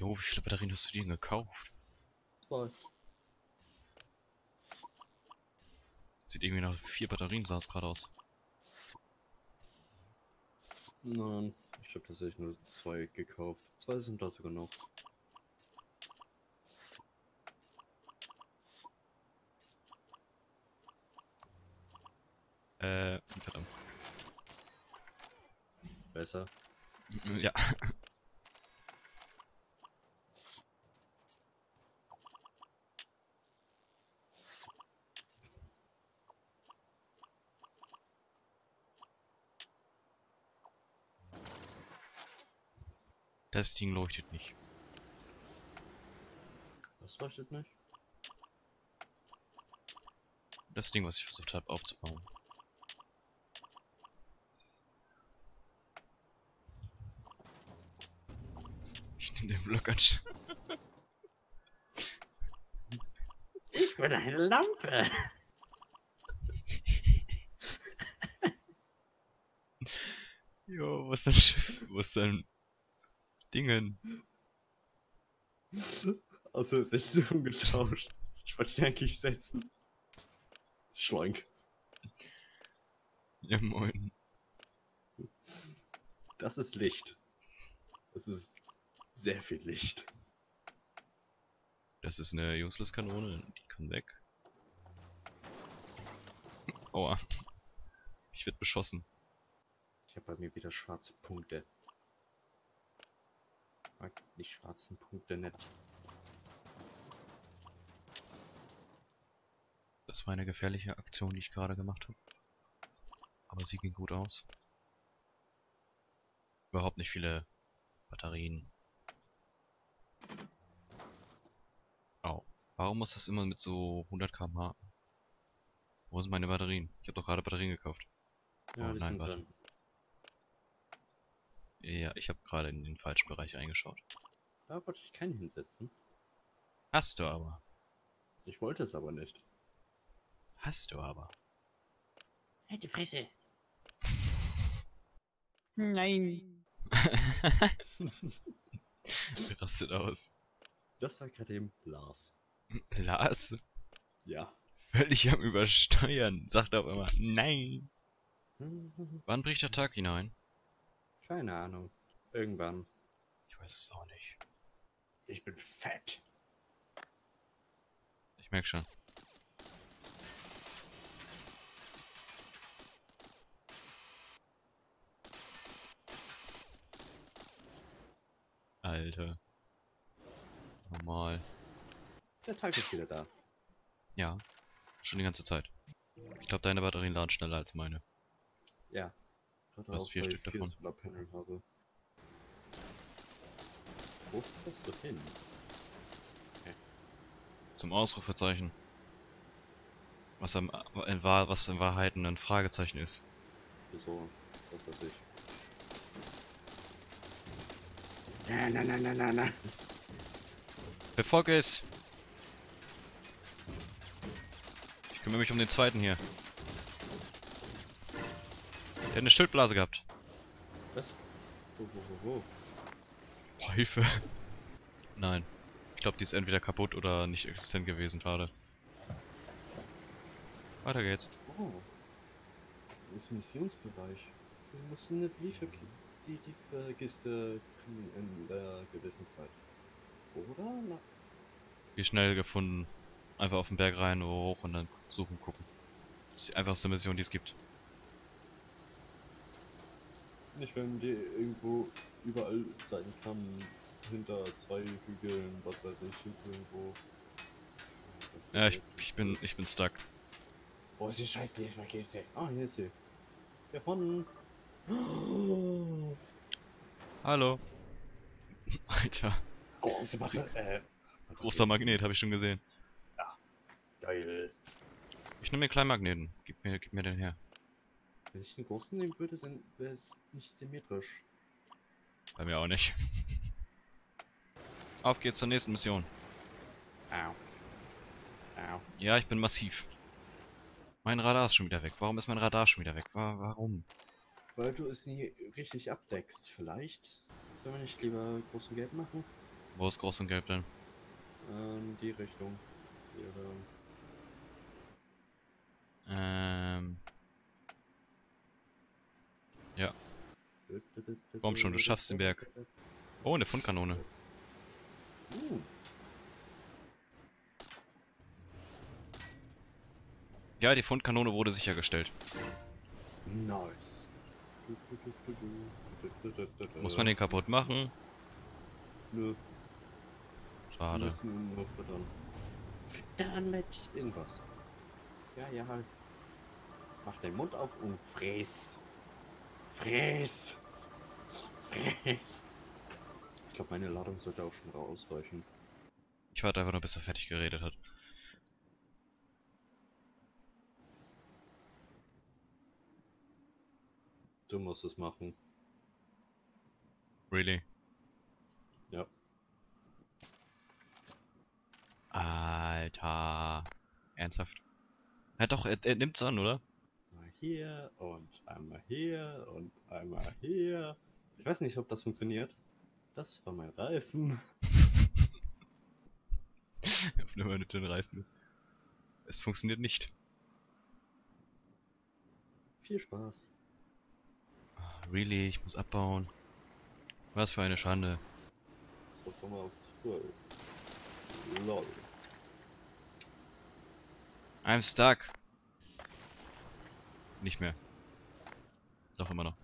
Jo, wie viele Batterien hast du dir denn gekauft? Zwei. Sieht irgendwie nach vier Batterien sah es gerade aus. Nein, ich habe tatsächlich nur zwei gekauft. Zwei sind da sogar noch. Äh, verdammt. Besser. Ja. Das Ding leuchtet nicht. Das leuchtet nicht. Das Ding, was ich versucht habe aufzubauen. Ich nehme den Block an. Ich bin eine Lampe. Jo, was denn Schiff? Was denn Dingen? Also ist echt umgetauscht. Ich wollte dich eigentlich setzen. Schlank. Ja moin. Das ist Licht. Das ist sehr viel Licht. Das ist eine Useless-Kanone, die kann weg. Aua. Ich werd beschossen. Ich habe bei mir wieder schwarze Punkte. Mag die schwarzen Punkte nicht. Das war eine gefährliche Aktion, die ich gerade gemacht habe. Aber sie ging gut aus. Überhaupt nicht viele Batterien. Au. Warum muss das immer mit so 100 km/h? Wo sind meine Batterien? Ich habe doch gerade Batterien gekauft. Ja, Oh, nein, warte. dran. Ja, ich habe gerade in den falschen Bereich eingeschaut. Da wollte ich keinen hinsetzen. Hast du aber. Ich wollte es aber nicht. Hast du aber. Halt die Fresse. Nein. Rastet aus. Das war gerade eben Lars. Lars, Ja. völlig am Übersteuern, sagt auf einmal nein. Wann bricht der Tag hinein? Keine Ahnung. Irgendwann. Ich weiß es auch nicht. Ich bin fett. Ich merk schon. Alter. Normal. Der Tag ist wieder da. Ja. Schon die ganze Zeit. Ich glaube, deine Batterien laden schneller als meine. Ja. Gerade Du hast auch, vier Stück vier davon. Solarpanel habe. Wo fährst du hin? Zum Ausrufezeichen. Was, am, in Wahr, was in Wahrheit ein Fragezeichen ist. So, das weiß ich. Na, na, na, na, na, na. Befolge es! Ich kümmere mich um den zweiten hier. Der hat eine Schildblase gehabt. Was? Wo, wo, wo, wo? Boah, Hilfe. Nein. Ich glaube, die ist entweder kaputt oder nicht existent gewesen gerade. Weiter geht's. Oh. Das ist Missionsbereich. Wir müssen eine Briefe die Lieferkiste kriegen in der gewissen Zeit. Oder? Na, Wie schnell gefunden. Einfach auf den Berg rein, hoch und dann suchen, gucken. Das ist die einfachste Mission, die es gibt. Nicht wenn die irgendwo überall sein kann. Hinter zwei Hügeln, was weiß ich, irgendwo. Ja, ich, ich bin, ich bin stuck. Wo ist die scheiß Lesmerkiste? Ah, hier ist sie. Gefunden. Hallo. Alter, Oh, sie macht äh. großer Magnet, habe ich schon gesehen. Geil. Ich nehme den kleinen Magneten. Gib mir, gib mir den her. Wenn ich den großen nehmen würde, dann wäre es nicht symmetrisch. Bei mir auch nicht. Auf geht's zur nächsten Mission. Au. Au. Ja, ich bin massiv. Mein Radar ist schon wieder weg. Warum ist mein Radar schon wieder weg? Wa warum? Weil du es nie richtig abdeckst. Vielleicht sollen wir nicht lieber groß und gelb machen? Wo ist groß und gelb denn? Ähm, die Richtung. Hier, ähm, Ähm. Komm schon, du schaffst den Berg. Oh, eine Fundkanone. Uh, Ja, die Fundkanone wurde sichergestellt. nice. Muss man den kaputt machen? Nö, Schade. müssen ihn nur füttern. Füttern mit irgendwas. Ja, ja, halt. Mach den Mund auf und friss. Friss. Ich glaube, meine Ladung sollte auch schon ausreichen. Ich warte einfach nur, bis er fertig geredet hat. Du musst es machen. Really? Ja. Alter. Ernsthaft? Ja doch, er, er nimmt's an, oder? Mal hier und einmal hier und einmal hier. Ich weiß nicht, ob das funktioniert. Das war mein Reifen. Auf nur mit den Reifen. Es funktioniert nicht. Viel Spaß. Ah, Really? Ich muss abbauen. Was für eine Schande. So, komm mal auf 12. Lol. I'm stuck. Nicht mehr. Doch immer noch.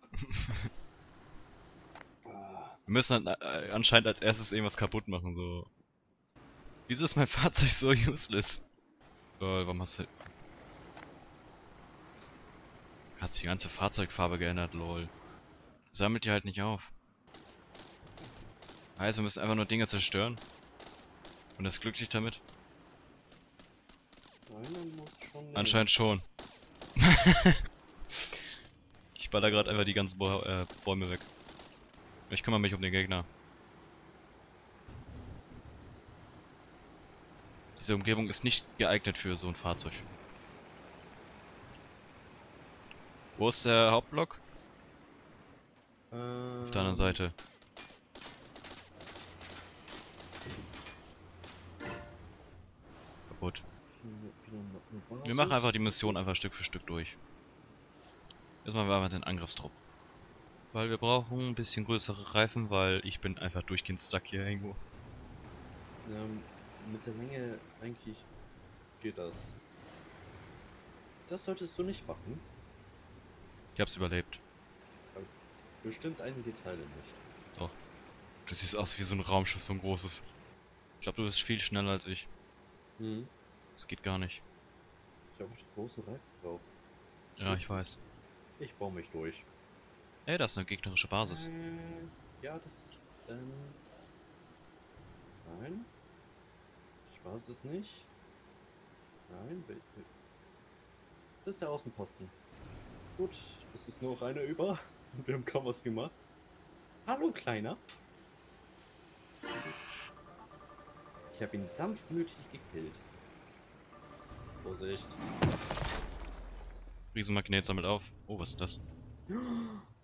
Ah, Wir müssen an, äh, anscheinend als erstes irgendwas kaputt machen, so. Wieso ist mein Fahrzeug so useless? Lol, warum hast du... Hast die ganze Fahrzeugfarbe geändert, lol. Sammelt die halt nicht auf. Heißt, wir müssen einfach nur Dinge zerstören. Und er ist glücklich damit? nehmen. Anscheinend schon. ich baller gerade einfach die ganzen Bäu äh, Bäume weg. Ich kümmere mich um den Gegner. Diese Umgebung ist nicht geeignet für so ein Fahrzeug. Wo ist der Hauptblock? Auf der anderen Ähm, Seite. Kaputt. Wir machen einfach die Mission einfach Stück für Stück durch. Jetzt machen wir einfach den Angriffstrupp. Weil wir brauchen ein bisschen größere Reifen, weil ich bin einfach durchgehend stuck hier irgendwo. Ähm, mit der Länge eigentlich geht das. Das solltest du nicht machen. Ich hab's überlebt. Bestimmt einige Teile nicht. Du siehst aus wie so ein Raumschiff, so ein großes. Ich glaube, du bist viel schneller als ich. Hm. Das geht gar nicht. Ich habe große Reifen drauf. Ja, ich weiß. Ich baue mich durch. Ey, das ist eine gegnerische Basis. Äh, ja, das. Ähm. Nein. Ich weiß es nicht. Nein, das ist der Außenposten. Gut, es ist nur noch einer über. Und wir haben kaum was gemacht. Hallo, Kleiner. Ich habe ihn sanftmütig gekillt. Vorsicht. Riesenmagnet sammelt auf. Oh, was ist das?